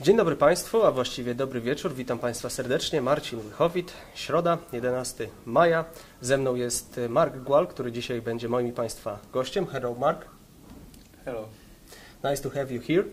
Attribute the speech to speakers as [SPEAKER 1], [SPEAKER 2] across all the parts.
[SPEAKER 1] Dzień dobry Państwu, a właściwie dobry wieczór. Witam Państwa serdecznie. Marcin Wychowit, środa, 11 maja. Ze mną jest Mark Gual, który dzisiaj będzie moim i Państwa gościem. Hello Mark.
[SPEAKER 2] Hello.
[SPEAKER 1] Nice to have you here.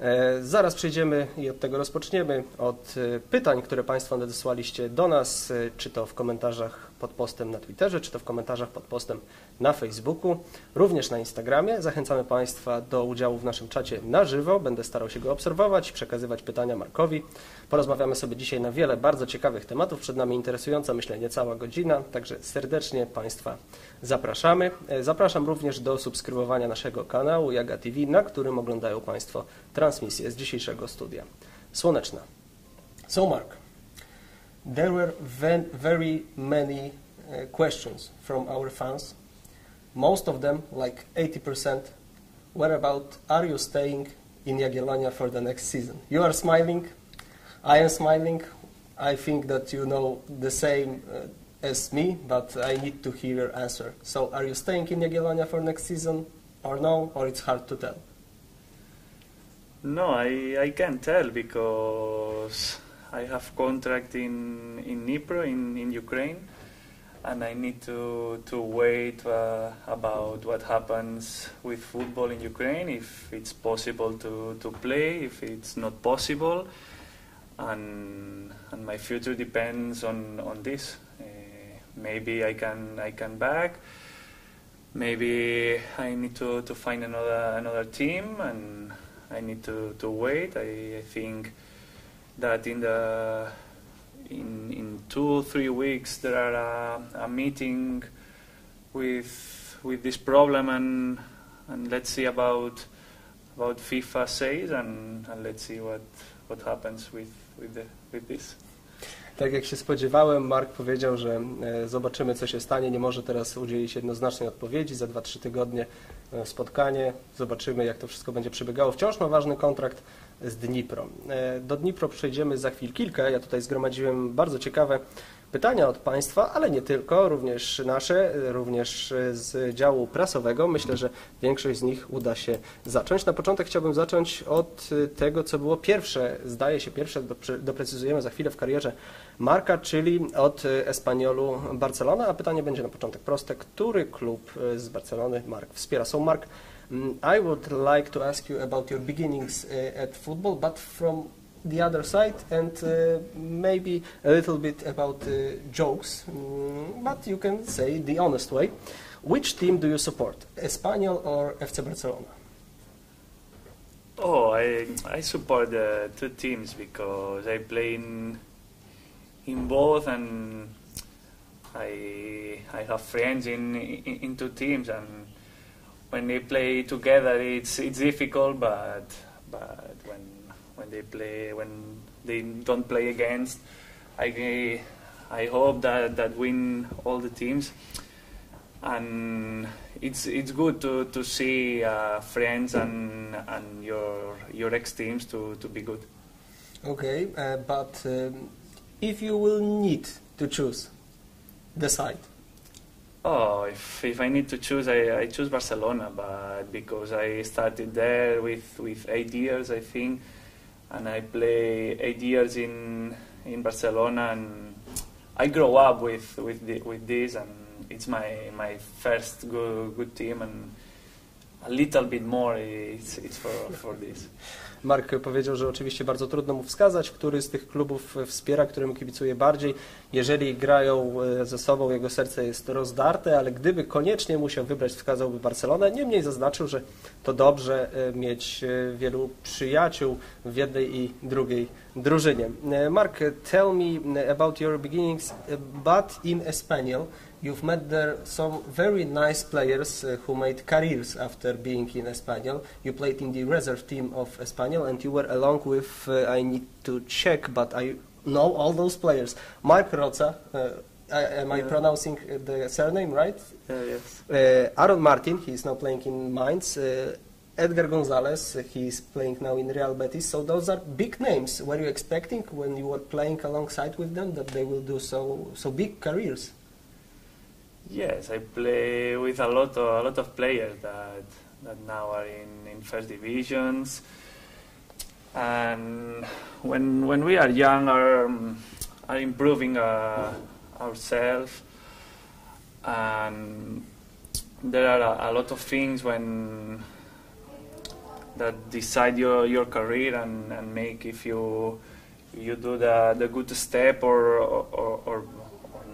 [SPEAKER 1] E, zaraz przejdziemy i od tego rozpoczniemy, od e, pytań, które Państwo nadesłaliście do nas, e, czy to w komentarzach pod postem na Twitterze, czy to w komentarzach pod postem na Facebooku, również na Instagramie. Zachęcamy Państwa do udziału w naszym czacie na żywo. Będę starał się go obserwować, przekazywać pytania Markowi. Porozmawiamy sobie dzisiaj na wiele bardzo ciekawych tematów. Przed nami interesująca, myślę, niecała godzina, także serdecznie Państwa zapraszamy. E, Zapraszam również do subskrybowania naszego kanału Jaga TV, na którym oglądają Państwo transmisję z dzisiejszego studia. Słoneczna. So Mark, there were ve- very many uh, questions from our fans. Most of them, like 80%, were about are you staying in Jagiellonia for the next season? You are smiling, I am smiling. I think that you know the same uh, as me, but I need to hear your answer. So, are you staying in Jagiellonia for next season, or no, or it's hard to tell?
[SPEAKER 2] No, I, I can't tell because I have contract in in Dnipro in, in Ukraine, and I need to to wait uh, about what happens with football in Ukraine. If it's possible to, to play, if it's not possible, and and my future depends on on this. Uh, maybe I can I can back. Maybe I need to, to find another another team and I need to, to wait. I, I think that in the in in two three weeks there are a, a meeting with with this problem and and let's see about about FIFA says and, and let's see what what happens with with the with this.
[SPEAKER 1] Tak jak się spodziewałem, Mark powiedział, że e, zobaczymy, co się stanie. Nie może teraz udzielić jednoznacznej odpowiedzi. Za 2-3 tygodnie e, spotkanie, zobaczymy, jak to wszystko będzie przebiegało. Wciąż ma ważny kontrakt z Dnipro. E, Do Dnipro przejdziemy za chwil kilka. Ja tutaj zgromadziłem bardzo ciekawe pytania od Państwa, ale nie tylko, również nasze, również z działu prasowego. Myślę, że większość z nich uda się zacząć. Na początek chciałbym zacząć od tego, co było pierwsze, zdaje się pierwsze, dopre- doprecyzujemy za chwilę w karierze Marka, czyli od Espaniolu Barcelona, a pytanie będzie na początek proste. Który klub z Barcelony Mark wspiera? So Mark, mm, I would like to ask you about your beginnings uh, at football, but from the other side and uh, maybe a little bit about uh, jokes, mm, but you can say the honest way. Which team do you support, Espanyol or FC Barcelona?
[SPEAKER 2] Oh, I I support the two teams because I play in in both, and I I have friends in in, in two teams, and when they play together, it's it's difficult, but but when when they play when they don't play against, I I hope that that win all the teams, and it's it's good to to see uh, friends and and your your ex teams to to be good.
[SPEAKER 1] Okay, uh, but um, if you will need to choose the side,
[SPEAKER 2] Oh, if, if I need to choose, I, I choose Barcelona, but because I started there with, with eight years, I think, and I play eight years in in Barcelona, and I grow up with with the, with this, and it's my my first good, good team, and a little bit more it's, it's for for this.
[SPEAKER 1] Mark powiedział, że oczywiście bardzo trudno mu wskazać, który z tych klubów wspiera, którym kibicuje bardziej. Jeżeli grają e, ze sobą, jego serce jest rozdarte, ale gdyby koniecznie musiał wybrać, wskazałby Barcelonę. Niemniej zaznaczył, że to dobrze e, mieć e, wielu przyjaciół w jednej i drugiej drużynie. Mark, tell me about your beginnings, but in Espanyol. You've met there some very nice players uh, who made careers after being in Espanyol. You played in the reserve team of Espanyol, and you were along with, uh, I need to check, but I know all those players. Marc Roca, uh, I, am I
[SPEAKER 2] Yeah.
[SPEAKER 1] pronouncing uh, the surname right?
[SPEAKER 2] Yes.
[SPEAKER 1] Uh, Aaron Martin, he is now playing in Mainz. Uh, Edgar Gonzalez, he is playing now in Real Betis. So those are big names. Were you expecting when you were playing alongside with them that they will do so so big careers?
[SPEAKER 2] Yes, I play with a lot of a lot of players that that now are in, in first divisions. and when when we are young, are are improving uh, ourselves, and there are a, a lot of things when that decide your, your career and, and make if you you do the, the good step or or, or, or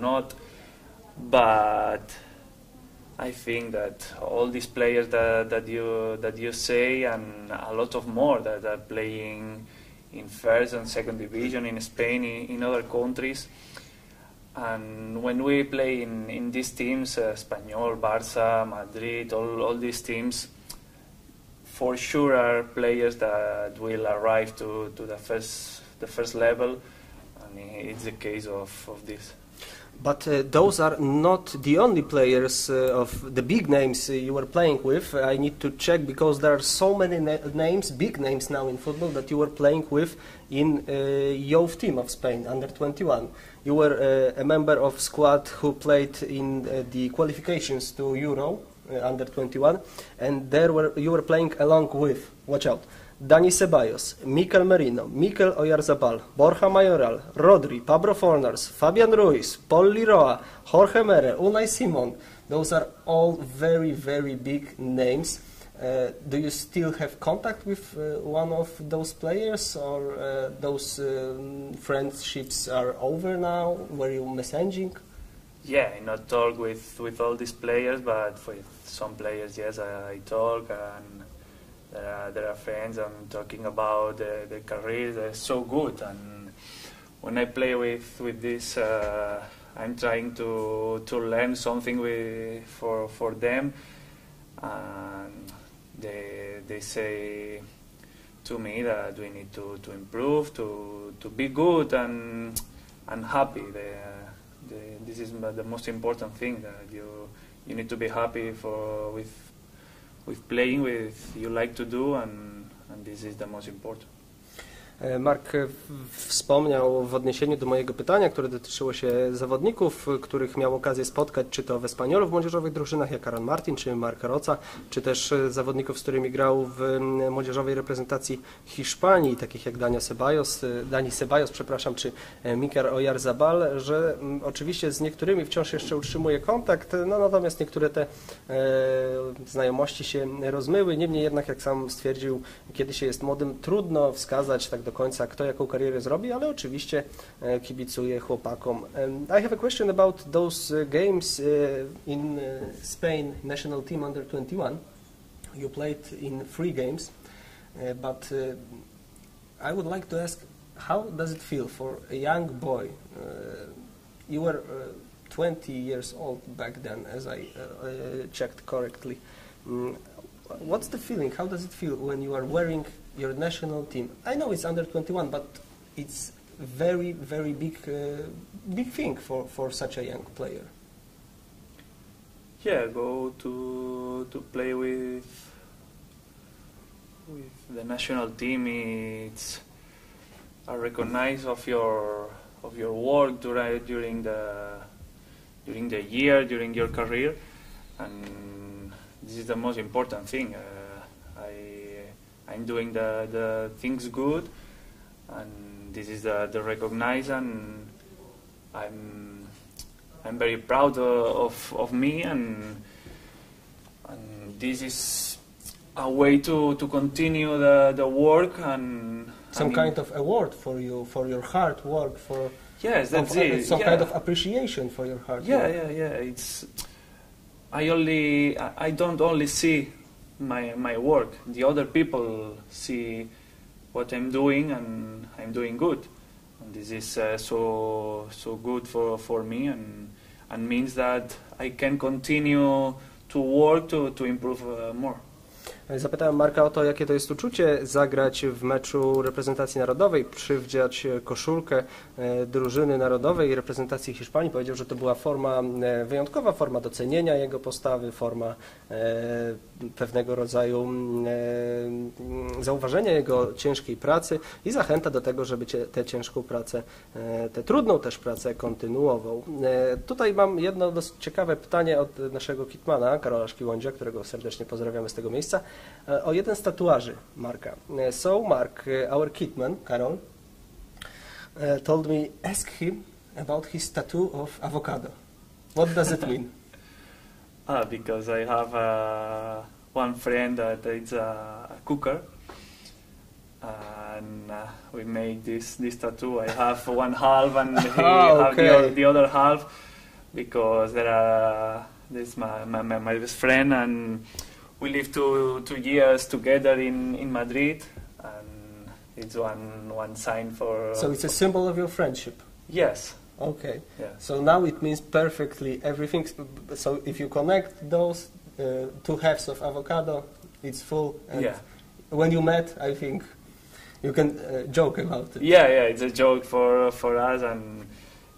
[SPEAKER 2] not. But I think that all these players that, that you that you say and a lot of more that are playing in first and second division in Spain in, in other countries. And when we play in, in these teams, uh, Espanyol, Barça, Madrid, all, all these teams, for sure are players that will arrive to, to the first the first level, and it's the case of, of this.
[SPEAKER 1] But uh, those are not the only players uh, of the big names uh, you were playing with. I need to check because there are so many na names, big names now in football that you were playing with in uh, youth team of Spain under 21. You were uh, a member of squad who played in uh, the qualifications to Euro under 21, and there were you were playing along with. Watch out. Dani Ceballos, Mikel Merino, Mikel Oyarzabal, Borja Mayoral, Rodri, Pablo Fornals, Fabian Ruiz, Paul Liroa, Jorge Mere, Unai Simon. Those are all very, very big names. Uh, do you still have contact with uh, one of those players, or uh, those um, friendships are over now? Were you messaging?
[SPEAKER 2] Yeah, I not talk with, with all these players, but with some players, yes, I, I talk and there are, there are friends I'm talking about the, the career. They're so good, and when I play with with this, uh, I'm trying to to learn something with, for for them, and they they say to me that we need to, to improve, to to be good and and happy. They, the, this is the most important thing that you you need to be happy for with with playing with you like to do and, and this is the most important.
[SPEAKER 1] E, Mark e, wspomniał w odniesieniu do mojego pytania, które dotyczyło się zawodników, których miał okazję spotkać, czy to w Espaniolu w młodzieżowych drużynach, jak Aaron Martin, czy Mark Roca, czy też e, zawodników, z którymi grał w młodzieżowej reprezentacji Hiszpanii, takich jak Dani Ceballos, Dani Ceballos, przepraszam, czy Mikel Oyarzabal, że oczywiście z niektórymi wciąż jeszcze utrzymuje kontakt, no natomiast niektóre te znajomości się rozmyły. Niemniej jednak, jak sam stwierdził, kiedy się jest młodym, trudno wskazać tak do końca, kto jaką karierę zrobi, ale oczywiście kibicuję chłopakom. I have a question about those games in Spain national team under 21. You played in three games, but I would like to ask, how does it feel for a young boy? you were 20 years old back then, as I checked correctly. Mm, what's the feeling? How does it feel when you are wearing your national team. I know it's under 21, but it's very, very big, uh, big thing for, for such a young player.
[SPEAKER 2] Yeah, go to to play with with the national team. It's a recognize of your of your work during during the during the year, during your career, and this is the most important thing. Uh, I'm doing the, the things good, and this is the, the recognize, and I'm I'm very proud uh, of, of me, and and this is a way to, to continue the, the work and
[SPEAKER 1] some I mean, kind of award for you for your hard work for
[SPEAKER 2] yes that's of, uh, it
[SPEAKER 1] some
[SPEAKER 2] yeah.
[SPEAKER 1] kind of appreciation for your hard
[SPEAKER 2] yeah
[SPEAKER 1] work
[SPEAKER 2] yeah yeah it's I only I don't only see my my work. The other people see what I'm doing, and I'm doing good. And this is uh, so so good for for me, and and means that I can continue to work to to improve uh, more.
[SPEAKER 1] Zapytałem Marka o to, jakie to jest uczucie zagrać w meczu reprezentacji narodowej, przywdziać koszulkę e, drużyny narodowej reprezentacji Hiszpanii. Powiedział, że to była forma e, wyjątkowa, forma docenienia jego postawy, forma e, pewnego rodzaju zauważenia jego ciężkiej pracy i zachęta do tego, żeby tę ciężką pracę, tę trudną też pracę kontynuował. Tutaj mam jedno dosyć ciekawe pytanie od naszego kitmana, Karola Szkiłądzia, którego serdecznie pozdrawiamy z tego miejsca. O jeden z tatuaży Marka. So Mark, our kitman, Karol, told me, ask him about his tattoo of avocado. What does it mean?
[SPEAKER 2] Ah, because I have uh, one friend that is a cooker, and uh, we made this this tattoo. I have one half, and he
[SPEAKER 1] Ah,
[SPEAKER 2] have the, the other half, because there are this my my my best friend, and we lived two two years together in in Madrid, and it's one one sign for.
[SPEAKER 1] so it's a symbol of your friendship.
[SPEAKER 2] yes,
[SPEAKER 1] Okay.
[SPEAKER 2] yes.
[SPEAKER 1] So now it means perfectly everything. So if you connect those uh, two halves of avocado, it's full. And
[SPEAKER 2] Yeah.
[SPEAKER 1] When you met, I think you can uh, joke about it.
[SPEAKER 2] Yeah, yeah, it's a joke for for us, and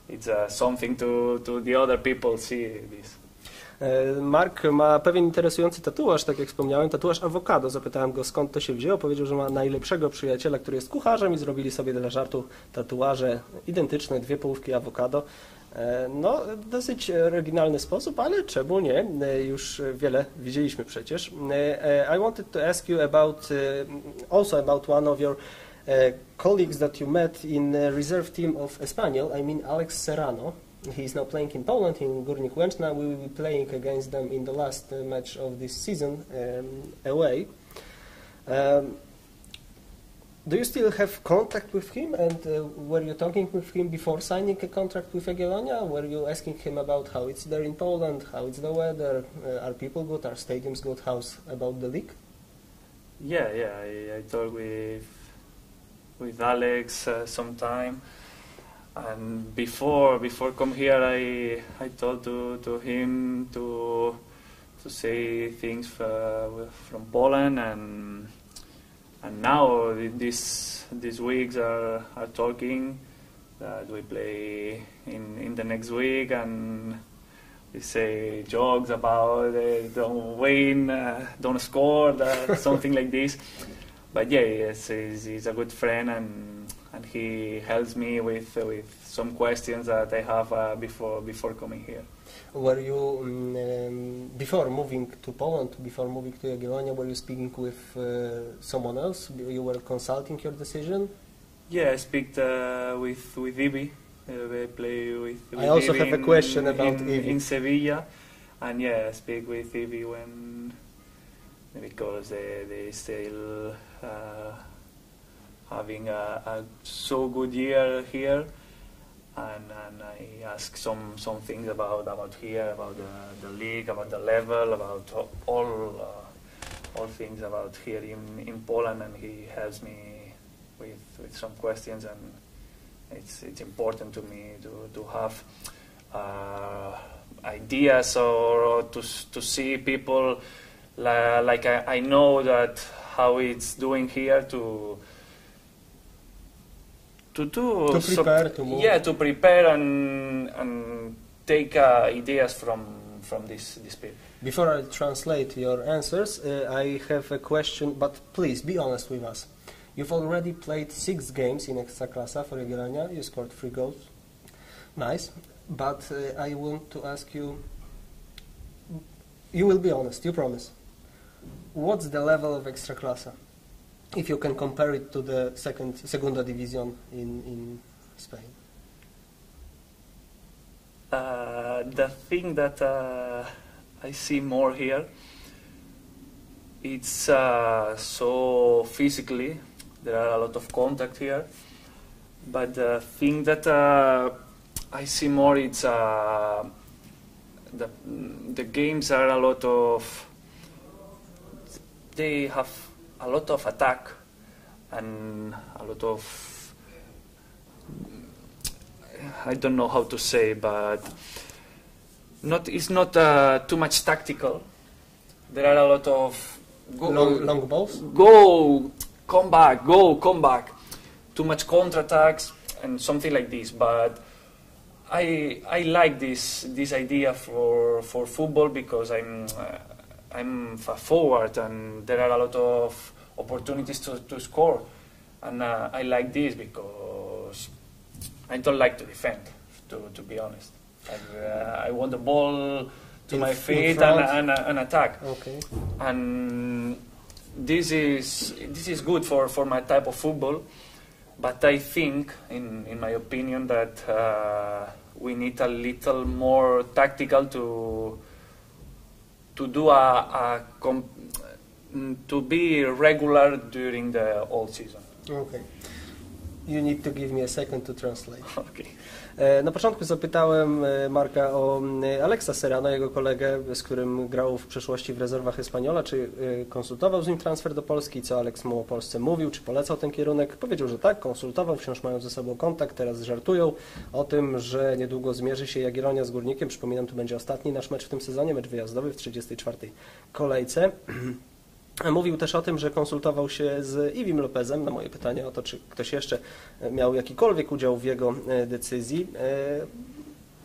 [SPEAKER 2] it's uh, something to to the other people see this.
[SPEAKER 1] E, Mark ma pewien interesujący tatuaż, tak jak wspomniałem, tatuaż awokado. Zapytałem go skąd to się wzięło. Powiedział, że ma najlepszego przyjaciela, który jest kucharzem i zrobili sobie dla żartu tatuaże identyczne, dwie połówki awokado. E, No, dosyć oryginalny sposób, ale czemu nie? E, Już wiele widzieliśmy przecież. I wanted to ask you about also about one of your colleagues that you met in reserve team of Espanyol, I mean Alex Serrano. He is now playing in Poland in Górnik Łęczna. We will be playing against them in the last uh, match of this season um, away. Um, do you still have contact with him? And uh, were you talking with him before signing a contract with Jagiellonia? Were you asking him about how it's there in Poland, how it's the weather, uh, are people good, are stadiums good, how's about the league?
[SPEAKER 2] Yeah, yeah, I, I talked with with Alex uh, sometime, and before before come here, I I told to to him to to say things from Poland and and now these these weeks are are talking that we play in in the next week and we say jokes about uh, don't win, uh, don't score, that, something like this. But yeah, yes, he's, he's a good friend and and he helps me with uh, with some questions that I have uh, before before coming here.
[SPEAKER 1] Were you, um, um, before moving to Poland, before moving to Jagiellonia, were you speaking with uh, someone else? You were consulting your decision?
[SPEAKER 2] Yeah, I speak uh, with with Ivi. Uh, I play with. with
[SPEAKER 1] I also
[SPEAKER 2] Ivi
[SPEAKER 1] have a question about
[SPEAKER 2] in,
[SPEAKER 1] Ivi.
[SPEAKER 2] in Sevilla, and yeah, I speak with Ivi when because they they still uh, having a, a so good year here, and, and I ask some some things about about here, about the, the league, about the level, about all uh, all things about here in in Poland, and he helps me with with some questions, and it's it's important to me to to have. Uh, ideas or, or to to see people li- like I, I know that how it's doing here to to do
[SPEAKER 1] To prepare, to move.
[SPEAKER 2] yeah to prepare and and take uh, ideas from from this this people.
[SPEAKER 1] Before I translate your answers, uh, I have a question, but please be honest with us. You've already played six games in Ekstraklasa for Jagiellonia. You scored three goals. Nice. But uh, I want to ask you, you will be honest, you promise. What's the level of Ekstraklasa? If you can compare it to the second Segunda Division in, in Spain.
[SPEAKER 2] Uh, the thing that uh, I see more here, it's uh, so physically. There are a lot of contact here, but the thing that uh, I see more, it's uh, the the games are a lot of. They have a lot of attack and a lot of I don't know how to say, but not it's not uh, too much tactical. There are a lot of go,
[SPEAKER 1] Long, long balls?
[SPEAKER 2] go, come back, go, come back. Too much counterattacks and something like this. But I I like this this idea for for football because I'm uh, I'm a forward and there are a lot of opportunities to, to score, and uh, I like this because I don't like to defend. To to be honest, I, uh, I want the ball to
[SPEAKER 1] In-
[SPEAKER 2] my feet and, and, and attack
[SPEAKER 1] Okay.
[SPEAKER 2] and this is this is good for, for my type of football, but I think, in, in my opinion, that uh, we need a little more tactical to to do a, a mm, to be regular during the whole season.
[SPEAKER 1] Okay. You need to give me a second to translate.
[SPEAKER 2] Okay.
[SPEAKER 1] E, Na początku zapytałem e, Marka o m, Alexa Serrano, jego kolegę, z którym grał w przeszłości w rezerwach Espaniola, czy e, konsultował z nim transfer do Polski, co Alex mu o Polsce mówił, czy polecał ten kierunek. Powiedział, że tak, konsultował, wciąż mają ze sobą kontakt, teraz żartują o tym, że niedługo zmierzy się Jagiellonia z Górnikiem. Przypominam, to będzie ostatni nasz mecz w tym sezonie, mecz wyjazdowy w 34. kolejce. Mówił też o tym, że konsultował się z Iwim Lopezem na moje pytanie o to, czy ktoś jeszcze miał jakikolwiek udział w jego e, decyzji.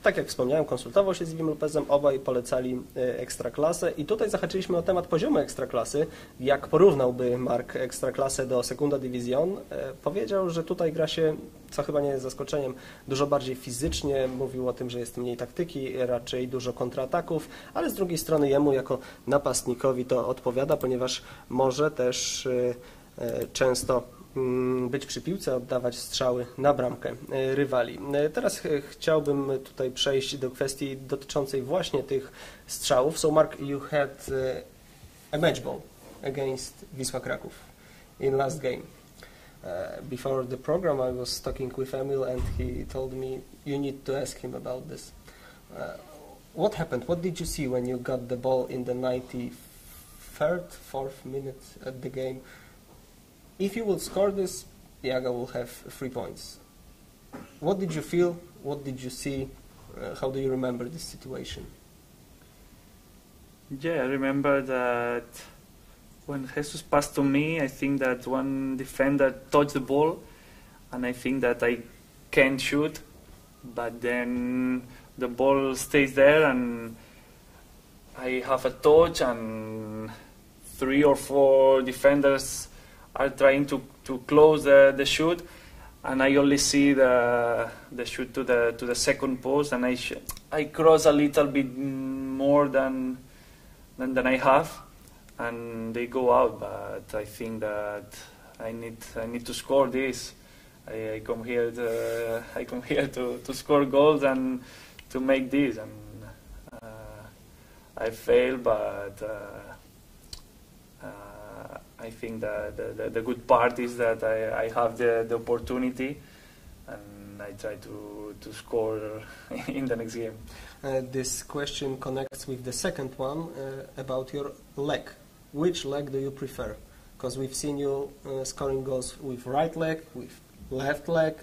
[SPEAKER 1] Tak jak wspomniałem, konsultował się z Iwim Lopezem, obaj polecali e, ekstraklasę i tutaj zahaczyliśmy o temat poziomu ekstraklasy. Jak porównałby Mark ekstraklasę do Segunda Division, e, powiedział, że tutaj gra się, co chyba nie jest zaskoczeniem, dużo bardziej fizycznie. Mówił o tym, że jest mniej taktyki, raczej dużo kontrataków, ale z drugiej strony jemu jako napastnikowi to odpowiada, ponieważ może też e, często być przy piłce, oddawać strzały na bramkę e, rywali. E, Teraz chciałbym tutaj przejść do kwestii dotyczącej właśnie tych strzałów. So Mark, you had e, a match ball against Wisła Kraków in last game. Uh, before the program, I was talking with Emil, and he told me you need to ask him about this. Uh, what happened? What did you see when you got the ball in the 93rd, fourth minute at the game? If you will score this, Jaga will have three points. What did you feel? What did you see? Uh, how do you remember this situation?
[SPEAKER 2] Yeah, I remember that when Jesus passed to me, I think that one defender touched the ball, and I think that I can shoot, but then the ball stays there, and I have a touch, and three or four defenders are trying to, to close the, the shoot, and I only see the the shoot to the to the second post, and I I cross a little bit more than than, than I have, and they go out. But I think that I need I need to score this. I, I come here to, I come here to, to score goals and to make this, and uh, I fail, but. Uh, uh, I think the, the, the good part is that I, I have the, the opportunity and I try to, to score in the next game.
[SPEAKER 1] Uh, this question connects with the second one uh, about your leg. Which leg do you prefer? Because we've seen you uh, scoring goals with right leg, with left leg.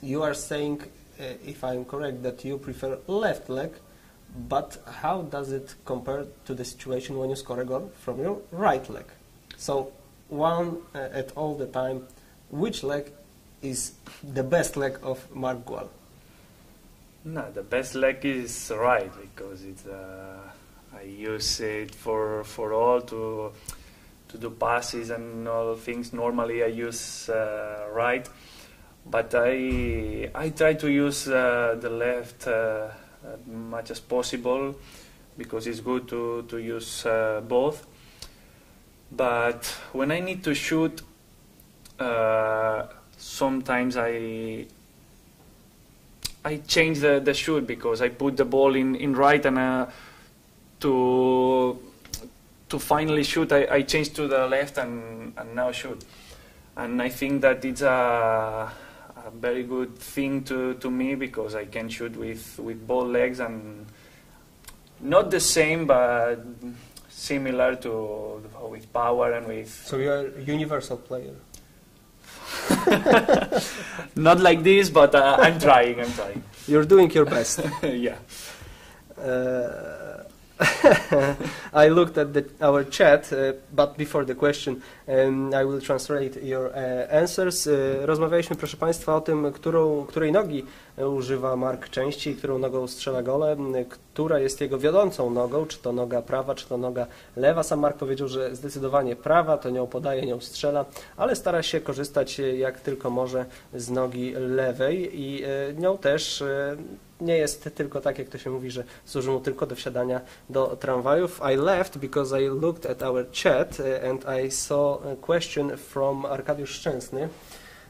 [SPEAKER 1] You are saying, uh, if I'm correct, that you prefer left leg, but how does it compare to the situation when you score a goal from your right leg? So, one uh, at all the time, which leg is the best leg of Marc Gual?
[SPEAKER 2] No, the best leg is right because it's uh, I use it for for all to to do passes and all things. Normally I use uh, right, but I I try to use uh, the left uh, as much as possible because it's good to to use uh, both. But when I need to shoot, uh, sometimes I I change the, the shoot because I put the ball in, in right and uh, to to finally shoot I, I change to the left and, and now shoot. And I think that it's a, a very good thing to, to me because I can shoot with, with both legs and not the same but similar to with power and with
[SPEAKER 1] So you are a universal player.
[SPEAKER 2] not like this but uh, I'm trying I'm trying
[SPEAKER 1] You're doing your best.
[SPEAKER 2] yeah
[SPEAKER 1] Uh, I looked at the, our chat, uh, but before the question, um, I will translate your uh, answers. Uh, rozmawialiśmy, proszę Państwa, o tym, którą, której nogi używa Mark częściej, którą nogą strzela gole, która jest jego wiodącą nogą, czy to noga prawa, czy to noga lewa. Sam Mark powiedział, że zdecydowanie prawa, to nią podaje, nią strzela, ale stara się korzystać e, jak tylko może z nogi lewej i e, nią też e, nie jest tylko tak, jak to się mówi, że służy mu tylko do wsiadania do tramwajów. I left because I looked at our chat and I saw a question from Arkadiusz Szczęsny.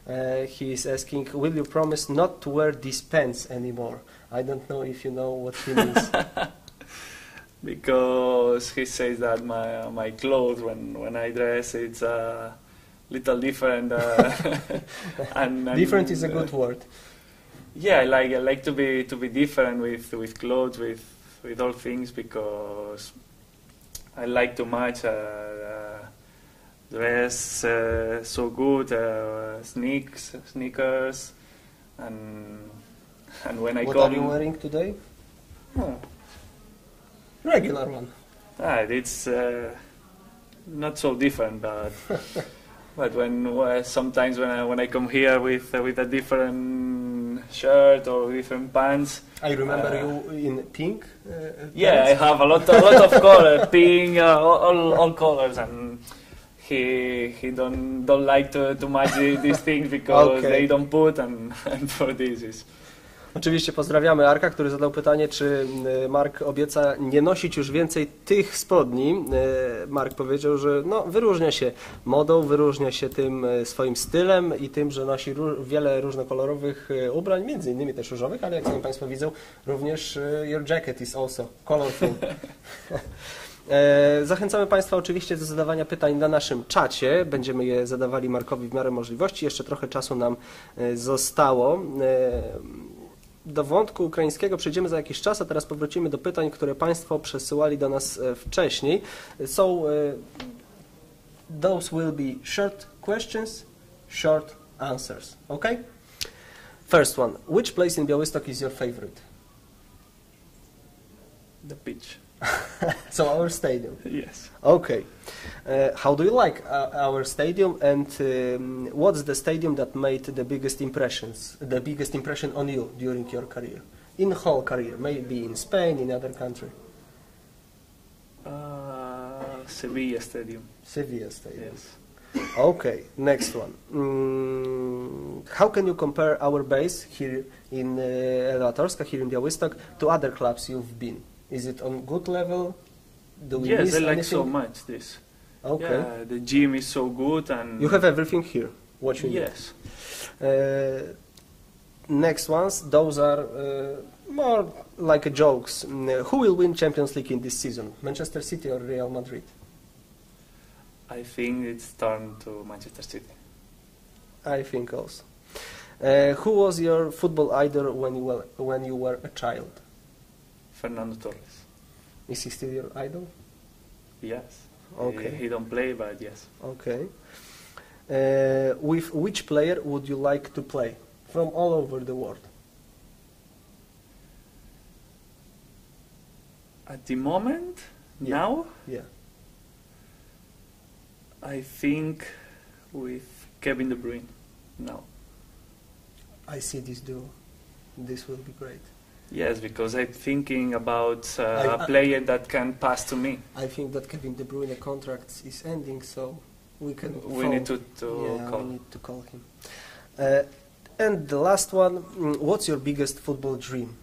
[SPEAKER 1] Uh, he is asking, will you promise not to wear these pants anymore? I don't know if you know what he means.
[SPEAKER 2] because he says that my my clothes when when I dress it's a little different. Uh, and, and,
[SPEAKER 1] Different is a
[SPEAKER 2] uh,
[SPEAKER 1] good word.
[SPEAKER 2] Yeah, I like I like to be to be different with with clothes with with all things because I like to match uh, uh, dress uh, so good uh, sneaks sneakers and and when I
[SPEAKER 1] What
[SPEAKER 2] come
[SPEAKER 1] are you wearing today?
[SPEAKER 2] Oh,
[SPEAKER 1] Regular one.
[SPEAKER 2] ah, it's uh, not so different but but when uh, sometimes when I when I come here with uh, with a different shirt or different pants
[SPEAKER 1] I remember
[SPEAKER 2] Uh,
[SPEAKER 1] you in pink. Uh,
[SPEAKER 2] Yeah, I have a lot, a lot of color, pink, uh, all, all colors, and he he don't don't like to to the- these things because
[SPEAKER 1] Okay.
[SPEAKER 2] they don't put, and, and for this is
[SPEAKER 1] Oczywiście pozdrawiamy Arka, który zadał pytanie, czy y, Mark obieca nie nosić już więcej tych spodni. Y, Mark powiedział, że no, wyróżnia się modą, wyróżnia się tym y, swoim stylem i tym, że nosi wiele różnokolorowych ubrań, między innymi też różowych, ale jak sami Państwo widzą, również your jacket is also colorful. E, Zachęcamy Państwa oczywiście do zadawania pytań na naszym czacie. Będziemy je zadawali Markowi w miarę możliwości. Jeszcze trochę czasu nam e, zostało. E, Do wątku ukraińskiego przejdziemy za jakiś czas, a teraz powrócimy do pytań, które Państwo przesyłali do nas wcześniej. E, those will be short questions, short answers. Ok? First one. Which place in Białystok is your favorite?
[SPEAKER 2] the pitch.
[SPEAKER 1] So our stadium.
[SPEAKER 2] Yes.
[SPEAKER 1] Okay. Uh, how do you like uh, our stadium, and um, what's the stadium that made the biggest impressions, the biggest impression on you during your career, in whole career, maybe in Spain, in other country?
[SPEAKER 2] Uh, Sevilla Stadium.
[SPEAKER 1] Sevilla Stadium.
[SPEAKER 2] Yes.
[SPEAKER 1] Okay. Next one. Mm, how can you compare our base here in uh, Elewatorska, here in Białystok, to other clubs you've been? Is it on good level? Do we
[SPEAKER 2] yes, I like
[SPEAKER 1] anything?
[SPEAKER 2] so much this.
[SPEAKER 1] Okay.
[SPEAKER 2] Yeah, the gym is so good, and
[SPEAKER 1] You have everything here. What you need.
[SPEAKER 2] yes.
[SPEAKER 1] Uh, next ones, those are uh, more like jokes. Mm, who will win Champions League in this season? Manchester City or Real Madrid?
[SPEAKER 2] I think it's turned to Manchester City.
[SPEAKER 1] I think also. Uh, who was your football idol when you were when you were a child?
[SPEAKER 2] Fernando Torres.
[SPEAKER 1] Is he still your idol?
[SPEAKER 2] Yes.
[SPEAKER 1] Okay.
[SPEAKER 2] He, he don't play, but yes.
[SPEAKER 1] Okay. Uh, with which player would you like to play from all over the world?
[SPEAKER 2] At the moment,
[SPEAKER 1] Yeah.
[SPEAKER 2] now,
[SPEAKER 1] Yeah.
[SPEAKER 2] I think with Kevin De Bruyne. Now.
[SPEAKER 1] I see this duo. This will be great.
[SPEAKER 2] Yes, because I'm thinking about uh,
[SPEAKER 1] I-
[SPEAKER 2] a player that can pass to me.
[SPEAKER 1] I think that Kevin De Bruyne contract is ending, so we can.
[SPEAKER 2] We
[SPEAKER 1] phone-
[SPEAKER 2] need to, to
[SPEAKER 1] yeah,
[SPEAKER 2] call.
[SPEAKER 1] we need to call him. Uh, and the last one, mm, what's your biggest football dream?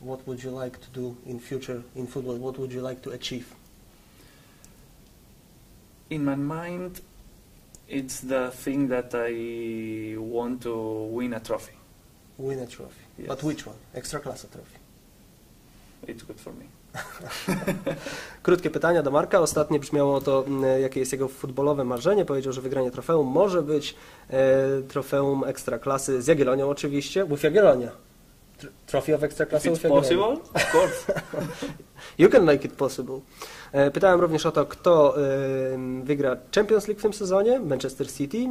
[SPEAKER 1] What would you like to do in future in football? What would you like to achieve?
[SPEAKER 2] In my mind, it's the thing that I want to win a trophy.
[SPEAKER 1] Win a trophy.
[SPEAKER 2] Yes.
[SPEAKER 1] But which one? Ekstraklasa trophy.
[SPEAKER 2] It's good for me.
[SPEAKER 1] Krótkie pytania do Marka. Ostatnie brzmiało to, jakie jest jego futbolowe marzenie. Powiedział, że wygranie trofeum może być e, trofeum ekstraklasy z Jagiellonią oczywiście. With Jagiellonia. Tr- Trophy of Ekstraklasy with Jagiellonia.
[SPEAKER 2] possible, of course.
[SPEAKER 1] You can make it possible. E, Pytałem również o to, kto e, wygra Champions League w tym sezonie, Manchester City, e,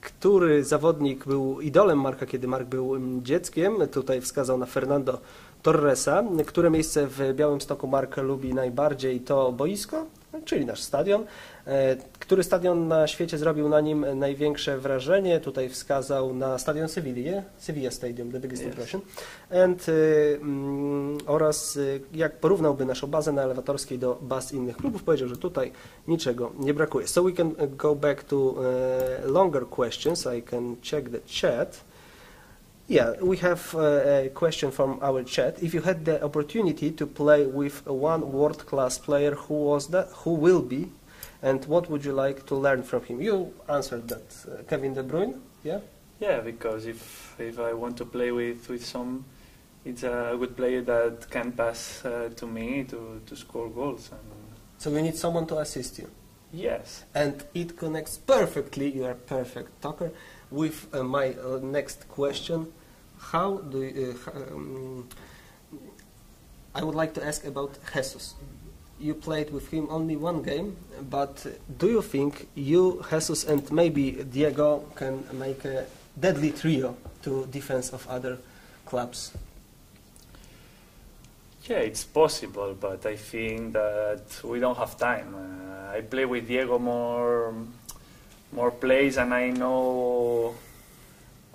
[SPEAKER 1] który zawodnik był idolem Marka, kiedy Mark był mm, dzieckiem. Tutaj wskazał na Fernando Torresa. Które miejsce w Białymstoku Mark lubi najbardziej to boisko, czyli nasz stadion. E, Który stadion na świecie zrobił na nim największe wrażenie? Tutaj wskazał na stadion Sewilli, nie? Sevilla Stadium, the biggest
[SPEAKER 2] Yes.
[SPEAKER 1] impression. And, y, mm, oraz y, jak porównałby naszą bazę na elewatorskiej do baz innych klubów, powiedział, że tutaj niczego nie brakuje. So we can go back to uh, longer questions. I can check the chat. Yeah, we have uh, a question from our chat. If you had the opportunity to play with one world-class player, who was that? Who will be? And what would you like to learn from him? You answered that, uh, Kevin De Bruyne. Yeah.
[SPEAKER 2] Yeah, because if if I want to play with with some, it's a good player that can pass uh, to me to to score goals. And
[SPEAKER 1] So we need someone to assist you.
[SPEAKER 2] yes,
[SPEAKER 1] and it connects perfectly. You are a perfect talker. With uh, my uh, next question, how do you, uh, um, I would like to ask about Jesus. You played with him only one game, but do you think you, Jesus, and maybe Diego can make a deadly trio to defense of other clubs?
[SPEAKER 2] yeah, it's possible, but I think that we don't have time. Uh, I play with Diego more more plays, and I know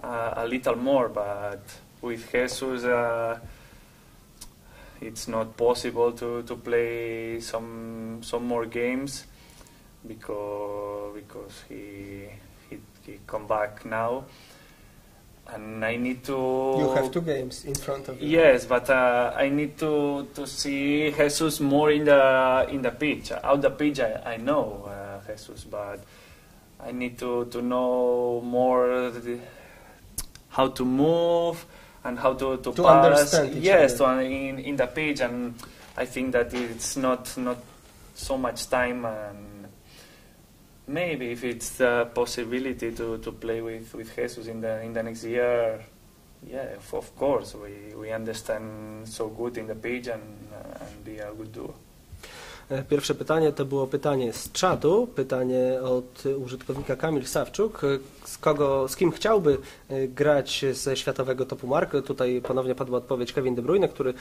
[SPEAKER 2] uh, a little more, but with Jesus. Uh, it's not possible to, to play some some more games because because he he, he come back now and I need to
[SPEAKER 1] You have two games in front of you.
[SPEAKER 2] Yes, but uh, I need to, to see Jesus more in the in the pitch. Out the pitch, I, I know uh, Jesus, but I need to, to know more the, how to move and how to, to,
[SPEAKER 1] To
[SPEAKER 2] pass.
[SPEAKER 1] understand
[SPEAKER 2] yes,
[SPEAKER 1] other.
[SPEAKER 2] to, in in the pitch, and I think that it's not not so much time and. Maybe if it's the possibility to, to play with, with Jesus in the in the next year, yeah, of, of course, we, we understand so good in the pitch and, uh, and be a good duo.
[SPEAKER 1] E, Pierwsze pytanie to było pytanie z czatu, pytanie od użytkownika Kamil Sawczuk. E, Z, kogo, z kim chciałby e, grać ze światowego topu mark? Tutaj ponownie padła odpowiedź Kevin De Bruyne, który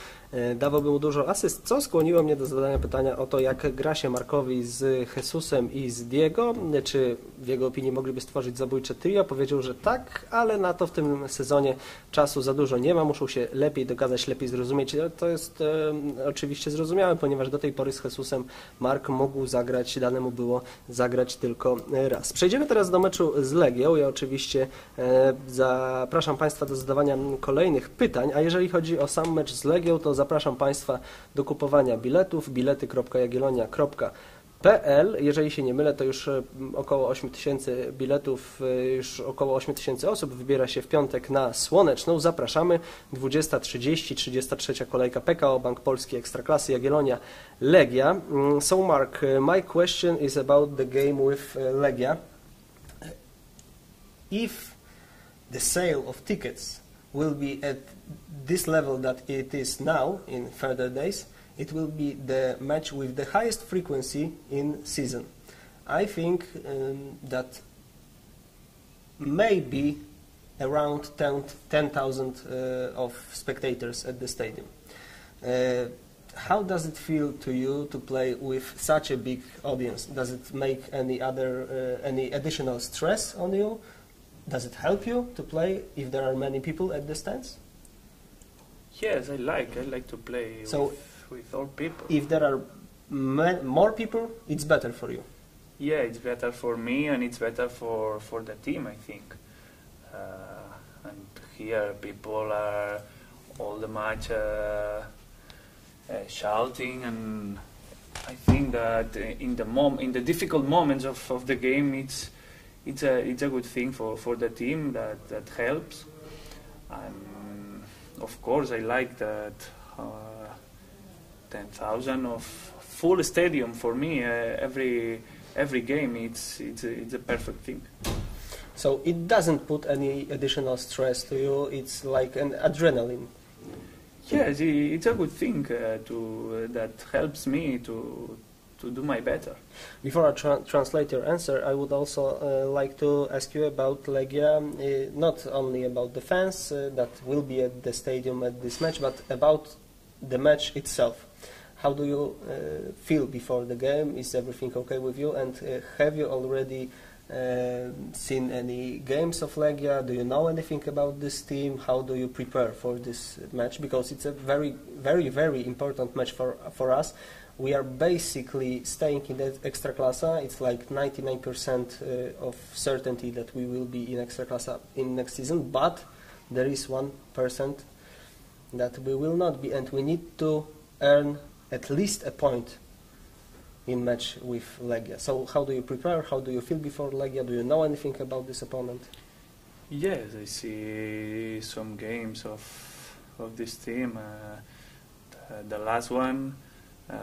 [SPEAKER 1] dawałby mu dużo asyst, co skłoniło mnie do zadania pytania o to, jak gra się Markowi z Jesusem i z Diego. Czy w jego opinii mogliby stworzyć zabójcze trio? Powiedział, że tak, ale na to w tym sezonie czasu za dużo nie ma, muszą się lepiej dogadać, lepiej zrozumieć. To jest e, oczywiście zrozumiałe, ponieważ do tej pory z Jesusem Mark mógł zagrać, dane mu było zagrać tylko raz. Przejdziemy teraz do meczu z Legią. Ja oczywiście e, zapraszam Państwa do zadawania kolejnych pytań, a jeżeli chodzi o sam mecz z Legią, to zapraszam Państwa do kupowania biletów bilety.jagielonia.pl Jeżeli się nie mylę, to już e, około 8 tysięcy biletów, e, już około 8 tysięcy osób wybiera się w piątek na Słoneczną. Zapraszamy. 20.30, 33 kolejka PKO Bank Polski Ekstraklasy Jagiellonia Legia. Mm, So Mark, uh, my question is about the game with Legia. If the sale of tickets will be at this level that it is now in further days, it will be the match with the highest frequency in season. I think um, that maybe around 10 10,000 uh, of spectators at the stadium. Uh, how does it feel to you to play with such a big audience? Does it make any other uh, any additional stress on you? Does it help you to play if there are many people at the stands?
[SPEAKER 2] Yes, I like. I like to play
[SPEAKER 1] So-
[SPEAKER 2] with, all people.
[SPEAKER 1] If there are more people, it's better for you.
[SPEAKER 2] Yeah, it's better for me and it's better for, for the team, I think. Uh, and here people are all the match uh, uh, shouting, and I think that in the mom in the difficult moments of, of the game, it's it's a it's a good thing for, for the team that, that helps. And of course, I like that uh, ten thousand of full stadium for me uh, every every game. It's it's a, it's a perfect thing.
[SPEAKER 1] So it doesn't put any additional stress to you. It's like an adrenaline.
[SPEAKER 2] Yes, it's a good thing uh, to uh, that helps me to to do my better.
[SPEAKER 1] Before I tra- translate your answer, I would also uh, like to ask you about Legia, uh, not only about the fans uh, that will be at the stadium at this match, but about the match itself. How do you uh, feel before the game? Is everything okay with you? And uh, have you already uh, seen any games of Legia? Do you know anything about this team? How do you prepare for this match? Because it's a very, very, very important match for for us we are basically staying in the Ekstraklasa. It's like 99% uh, of certainty that we will be in extra Ekstraklasa in next season, but there is one percent that we will not be, and we need to earn at least a point in match with Legia. So how do you prepare? How do you feel before Legia? Do you know anything about this opponent?
[SPEAKER 2] Yes, I see some games of of this team. Uh, the, last one, uh,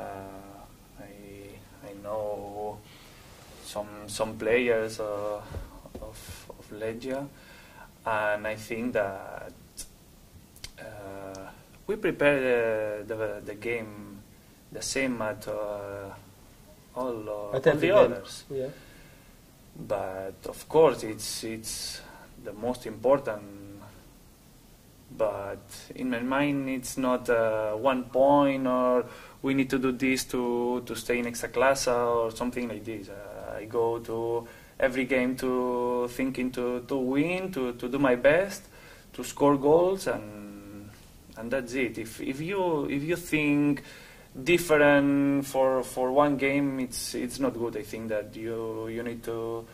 [SPEAKER 2] I I know some some players uh, of of Legia, and I think that uh, we prepare the, the the game the same at uh, all, uh,
[SPEAKER 1] At
[SPEAKER 2] all the others.
[SPEAKER 1] Yeah.
[SPEAKER 2] But of course, it's it's the most important. But in my mind, it's not uh, one point or we need to do this to to stay in Ekstraklasa or something like this. Uh, I go to every game to thinking to, to win, to, to do my best, to score goals, and and that's it. If if you if you think different for for one game, it's it's not good. I think that you you need to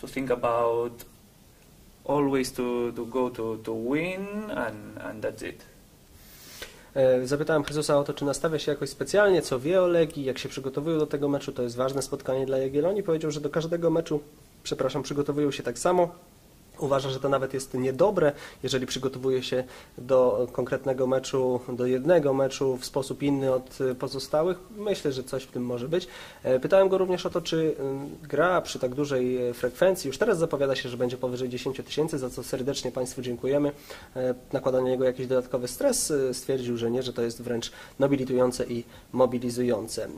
[SPEAKER 2] to think about always to, to go to, to win and, and that's it.
[SPEAKER 1] E, Zapytałem Jezusa o to, czy nastawia się jakoś specjalnie, co wie o Legii, jak się przygotowują do tego meczu, to jest ważne spotkanie dla Jagiellonii. Powiedział, że do każdego meczu, przepraszam, przygotowują się tak samo. Uważa, że to nawet jest niedobre, jeżeli przygotowuje się do konkretnego meczu, do jednego meczu w sposób inny od pozostałych. Myślę, że coś w tym może być. E, Pytałem go również o to, czy y, gra przy tak dużej e, frekwencji, już teraz zapowiada się, że będzie powyżej 10 tysięcy, za co serdecznie Państwu dziękujemy. E, Nakłada na niego jakiś dodatkowy stres. Stwierdził, że nie, że to jest wręcz nobilitujące i mobilizujące.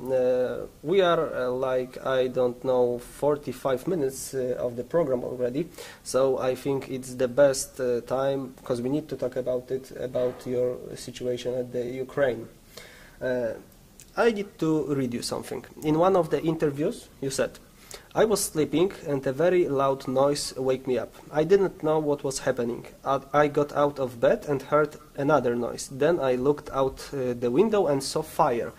[SPEAKER 1] We are like, I don't know, 45 minutes of the program already, so I think it's the best uh, time because we need to talk about it, about your situation at the Ukraine. Uh, I need to read you something. In one of the interviews, you said, I was sleeping and a very loud noise wake me up. I didn't know what was happening. I- I got out of bed and heard another noise. Then I looked out uh, the window and saw fire.